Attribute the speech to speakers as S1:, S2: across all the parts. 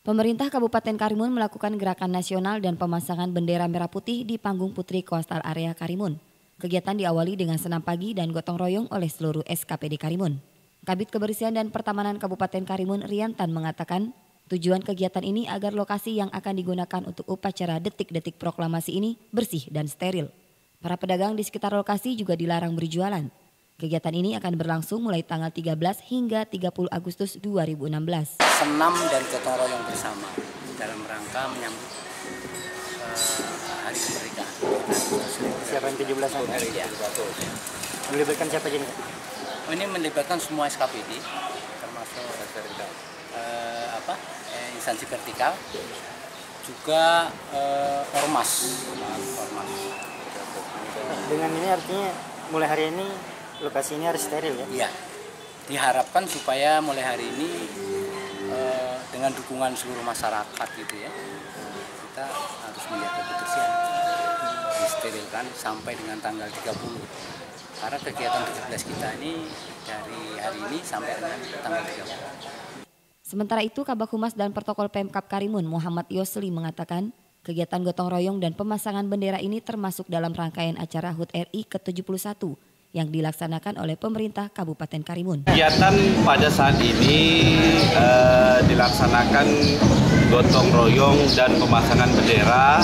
S1: Pemerintah Kabupaten Karimun melakukan gerakan nasional dan pemasangan bendera merah putih di panggung Putri Coastal Area Karimun. Kegiatan diawali dengan senam pagi dan gotong royong oleh seluruh SKPD Karimun. Kabit Kebersihan dan Pertamanan Kabupaten Karimun Riantan mengatakan, tujuan kegiatan ini agar lokasi yang akan digunakan untuk upacara detik-detik proklamasi ini bersih dan steril. Para pedagang di sekitar lokasi juga dilarang berjualan. Kegiatan ini akan berlangsung mulai tanggal 13 hingga 30 Agustus 2016.
S2: Senam dan gotong royong bersama dalam rangka menyambut uh, Hari Kemerdekaan.
S3: Siapa yang 17 hari?
S2: Ya.
S3: Melibatkan siapa jadi?
S2: Oh, ini melibatkan semua SKPD, termasuk uh, apa eh, instansi vertikal, juga uh, ormas. ormas.
S3: Dengan ini artinya mulai hari ini lokasi ini harus steril ya?
S2: Iya. Diharapkan supaya mulai hari ini eh, dengan dukungan seluruh masyarakat gitu ya, kita harus menjaga kebersihan, disterilkan sampai dengan tanggal 30. Karena kegiatan 17 kita ini dari hari ini sampai dengan tanggal 30.
S1: Sementara itu, Kabak Humas dan Protokol Pemkap Karimun Muhammad Yosli mengatakan, kegiatan gotong royong dan pemasangan bendera ini termasuk dalam rangkaian acara HUT RI ke-71 yang dilaksanakan oleh pemerintah Kabupaten Karimun.
S4: Kegiatan pada saat ini uh, dilaksanakan gotong royong dan pemasangan bendera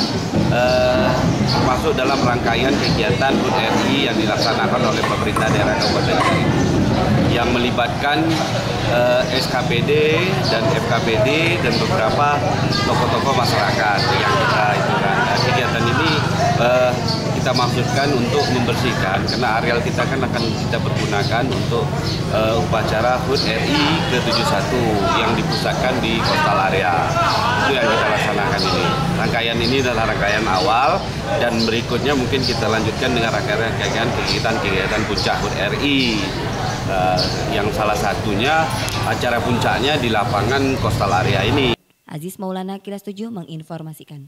S4: uh, termasuk dalam rangkaian kegiatan HUT RI yang dilaksanakan oleh pemerintah daerah Kabupaten Karimun yang melibatkan eh, SKPD dan FKPD dan beberapa tokoh-tokoh masyarakat yang kita itu kan. Nah, kegiatan ini uh, kita maksudkan untuk membersihkan karena areal kita kan akan kita pergunakan untuk uh, upacara HUT RI ke-71 yang dipusatkan di coastal area. Itu yang kita laksanakan ini. Rangkaian ini adalah rangkaian awal dan berikutnya mungkin kita lanjutkan dengan rangkaian kegiatan-kegiatan puncak HUT RI. Uh, yang salah satunya acara puncaknya di lapangan coastal area ini.
S1: Aziz Maulana Kilas 7 menginformasikan.